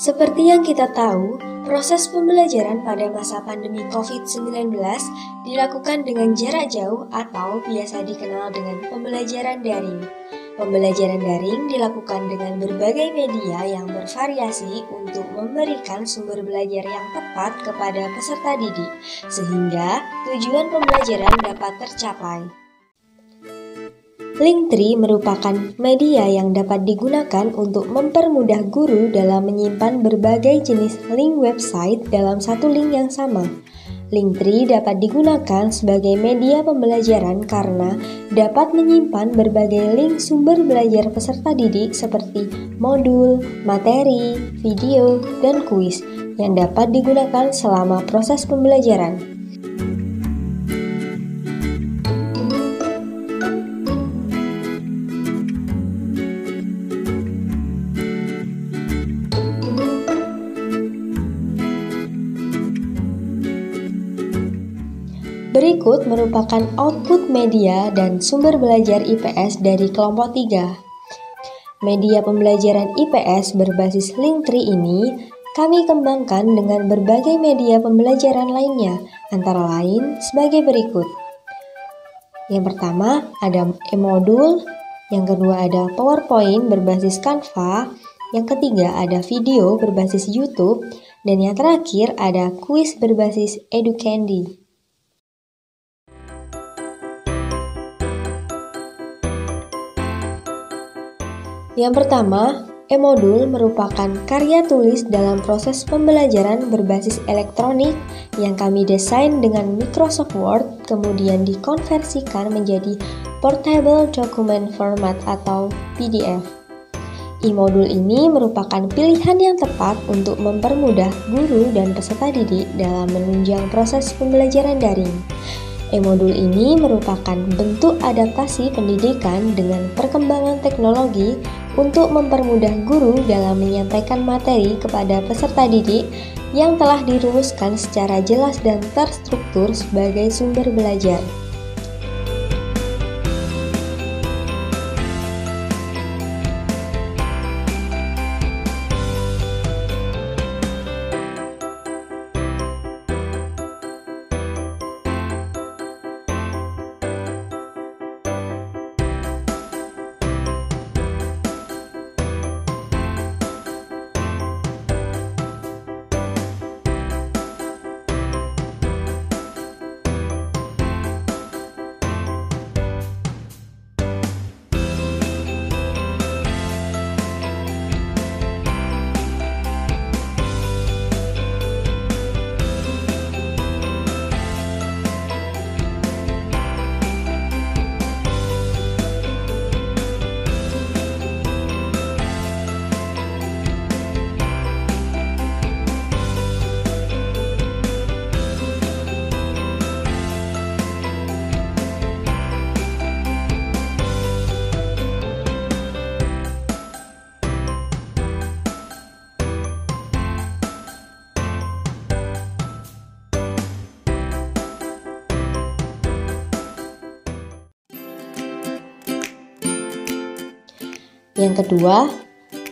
Seperti yang kita tahu, proses pembelajaran pada masa pandemi COVID-19 dilakukan dengan jarak jauh atau biasa dikenal dengan pembelajaran daring. Pembelajaran daring dilakukan dengan berbagai media yang bervariasi untuk memberikan sumber belajar yang tepat kepada peserta didik, sehingga tujuan pembelajaran dapat tercapai. Linktree merupakan media yang dapat digunakan untuk mempermudah guru dalam menyimpan berbagai jenis link website dalam satu link yang sama. Linktree dapat digunakan sebagai media pembelajaran karena dapat menyimpan berbagai link sumber belajar peserta didik seperti modul, materi, video, dan kuis yang dapat digunakan selama proses pembelajaran. Berikut merupakan output media dan sumber belajar IPS dari kelompok 3. Media pembelajaran IPS berbasis Linktree ini kami kembangkan dengan berbagai media pembelajaran lainnya, antara lain sebagai berikut. Yang pertama ada e-modul, yang kedua ada PowerPoint berbasis Canva, yang ketiga ada video berbasis YouTube, dan yang terakhir ada kuis berbasis EduCandy. Yang pertama, e-modul merupakan karya tulis dalam proses pembelajaran berbasis elektronik yang kami desain dengan Microsoft Word kemudian dikonversikan menjadi Portable Document Format atau PDF. E-modul ini merupakan pilihan yang tepat untuk mempermudah guru dan peserta didik dalam menunjang proses pembelajaran daring. E-modul ini merupakan bentuk adaptasi pendidikan dengan perkembangan teknologi untuk mempermudah guru dalam menyampaikan materi kepada peserta didik yang telah dirumuskan secara jelas dan terstruktur sebagai sumber belajar. Yang kedua,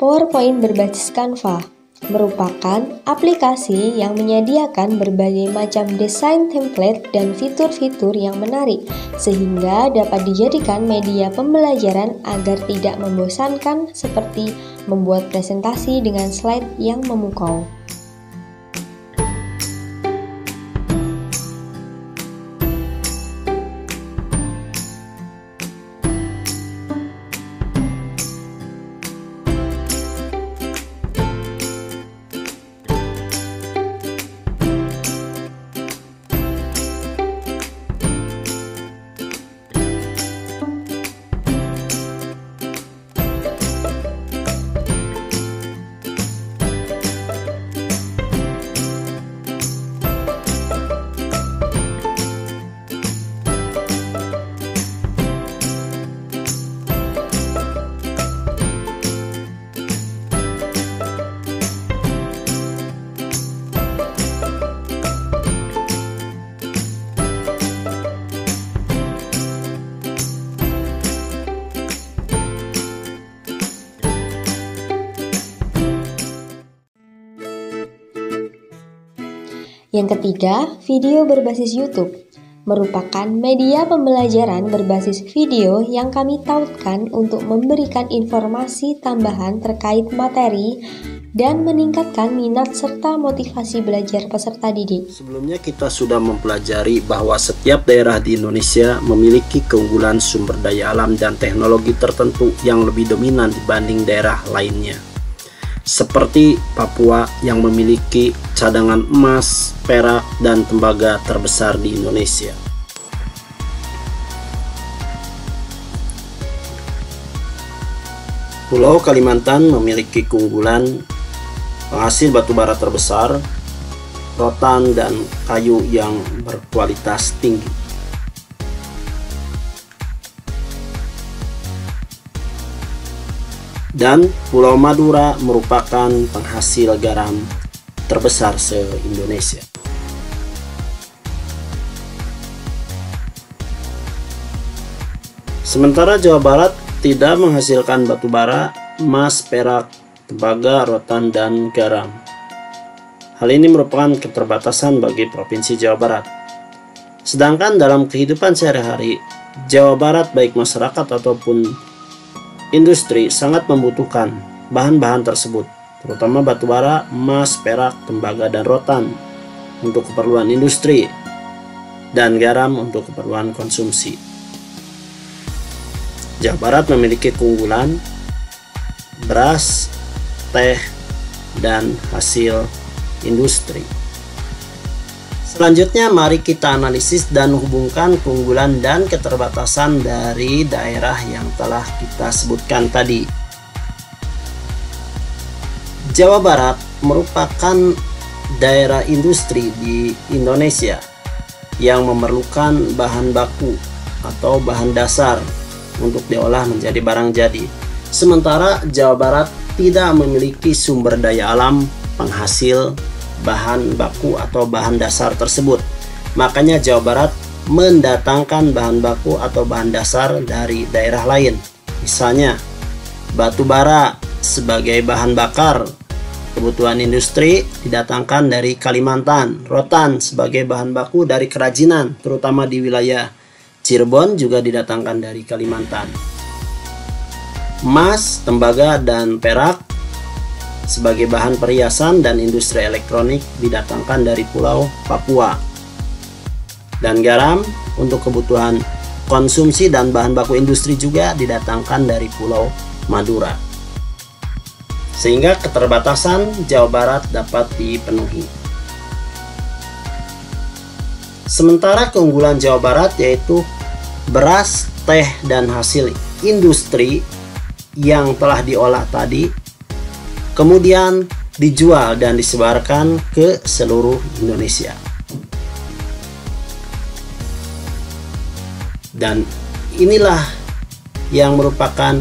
PowerPoint berbasis Canva merupakan aplikasi yang menyediakan berbagai macam desain template dan fitur-fitur yang menarik sehingga dapat dijadikan media pembelajaran agar tidak membosankan seperti membuat presentasi dengan slide yang memukau. Yang ketiga, video berbasis YouTube merupakan media pembelajaran berbasis video yang kami tautkan untuk memberikan informasi tambahan terkait materi dan meningkatkan minat serta motivasi belajar peserta didik. Sebelumnya kita sudah mempelajari bahwa setiap daerah di Indonesia memiliki keunggulan sumber daya alam dan teknologi tertentu yang lebih dominan dibanding daerah lainnya seperti Papua yang memiliki cadangan emas, perak, dan tembaga terbesar di Indonesia. Pulau Kalimantan memiliki keunggulan penghasil batu bara terbesar, rotan, dan kayu yang berkualitas tinggi. dan Pulau Madura merupakan penghasil garam terbesar se-Indonesia. Sementara Jawa Barat tidak menghasilkan batu bara, emas, perak, tembaga, rotan, dan garam. Hal ini merupakan keterbatasan bagi Provinsi Jawa Barat. Sedangkan dalam kehidupan sehari-hari, Jawa Barat baik masyarakat ataupun Industri sangat membutuhkan bahan-bahan tersebut, terutama batu bara, emas, perak, tembaga, dan rotan untuk keperluan industri dan garam untuk keperluan konsumsi. Jawa Barat memiliki keunggulan beras, teh, dan hasil industri. Selanjutnya mari kita analisis dan hubungkan keunggulan dan keterbatasan dari daerah yang telah kita sebutkan tadi. Jawa Barat merupakan daerah industri di Indonesia yang memerlukan bahan baku atau bahan dasar untuk diolah menjadi barang jadi. Sementara Jawa Barat tidak memiliki sumber daya alam penghasil bahan baku atau bahan dasar tersebut. Makanya Jawa Barat mendatangkan bahan baku atau bahan dasar dari daerah lain. Misalnya, batu bara sebagai bahan bakar kebutuhan industri didatangkan dari Kalimantan, rotan sebagai bahan baku dari kerajinan, terutama di wilayah Cirebon juga didatangkan dari Kalimantan. Emas, tembaga, dan perak sebagai bahan perhiasan dan industri elektronik didatangkan dari Pulau Papua. Dan garam untuk kebutuhan konsumsi dan bahan baku industri juga didatangkan dari Pulau Madura. Sehingga keterbatasan Jawa Barat dapat dipenuhi. Sementara keunggulan Jawa Barat yaitu beras, teh, dan hasil industri yang telah diolah tadi kemudian dijual dan disebarkan ke seluruh Indonesia. Dan inilah yang merupakan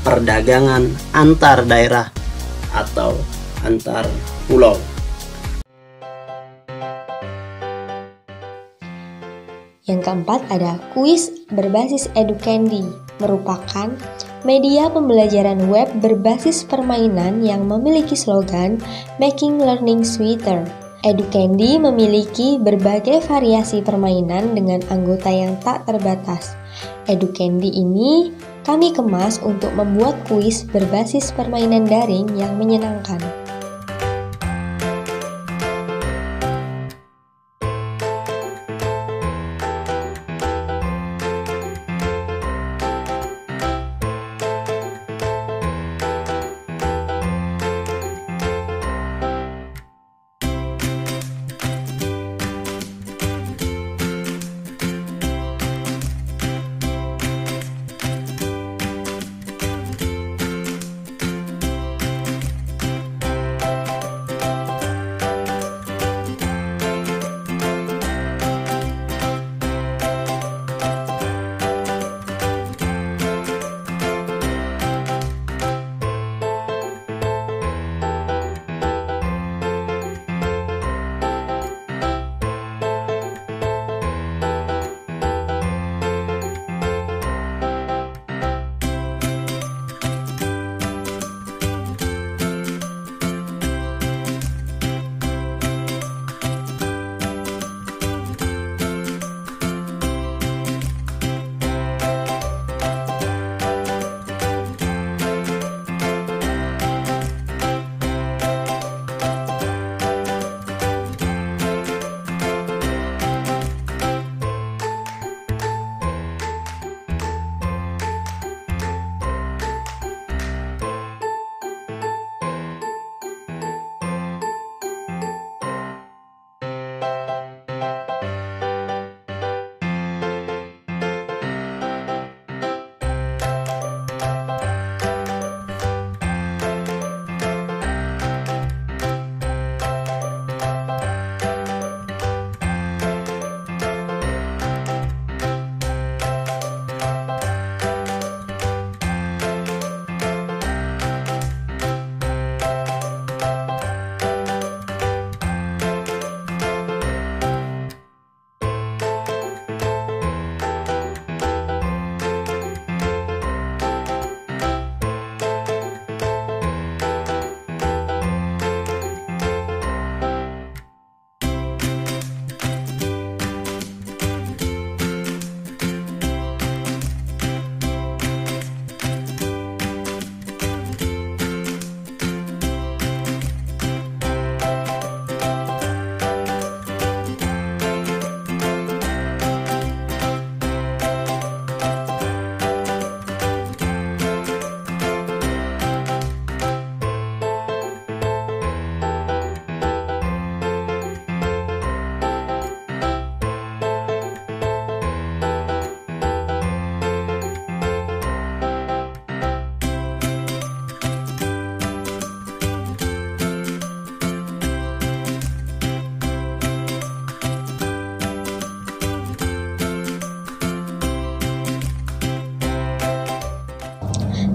perdagangan antar daerah atau antar pulau. Yang keempat ada kuis berbasis EduCandy, merupakan media pembelajaran web berbasis permainan yang memiliki slogan Making Learning Sweeter. EduCandy memiliki berbagai variasi permainan dengan anggota yang tak terbatas. EduCandy ini kami kemas untuk membuat kuis berbasis permainan daring yang menyenangkan.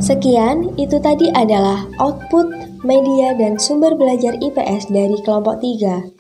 Sekian, itu tadi adalah output, media, dan sumber belajar IPS dari kelompok 3.